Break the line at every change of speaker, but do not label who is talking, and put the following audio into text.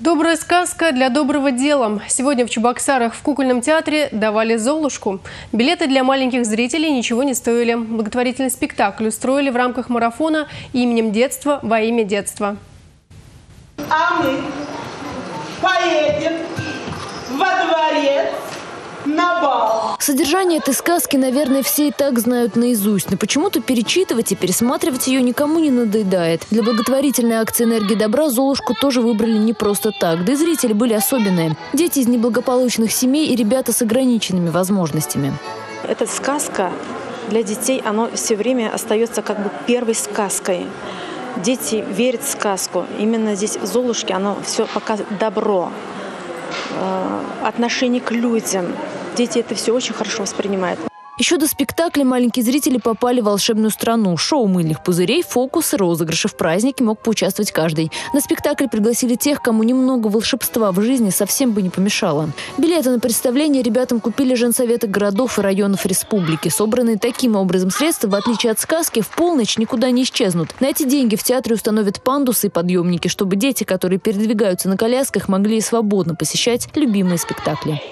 Добрая сказка для доброго дела. Сегодня в Чебоксарах в кукольном театре давали «Золушку». Билеты для маленьких зрителей ничего не стоили. Благотворительный спектакль устроили в рамках марафона именем детства во имя детства.
А мы поедем
Содержание этой сказки, наверное, все и так знают наизусть, но почему-то перечитывать и пересматривать ее никому не надоедает. Для благотворительной акции «Энергия добра» Золушку тоже выбрали не просто так, да и зрители были особенные. Дети из неблагополучных семей и ребята с ограниченными возможностями.
Эта сказка для детей, она все время остается как бы первой сказкой. Дети верят в сказку. Именно здесь в Золушке оно все показывает добро, э, отношение к людям. Дети это все очень хорошо воспринимают.
Еще до спектакля маленькие зрители попали в волшебную страну. Шоу мыльных пузырей, фокусы, розыгрыши в празднике мог поучаствовать каждый. На спектакль пригласили тех, кому немного волшебства в жизни совсем бы не помешало. Билеты на представление ребятам купили женсоветы городов и районов республики. Собранные таким образом средства, в отличие от сказки, в полночь никуда не исчезнут. На эти деньги в театре установят пандусы и подъемники, чтобы дети, которые передвигаются на колясках, могли свободно посещать любимые спектакли.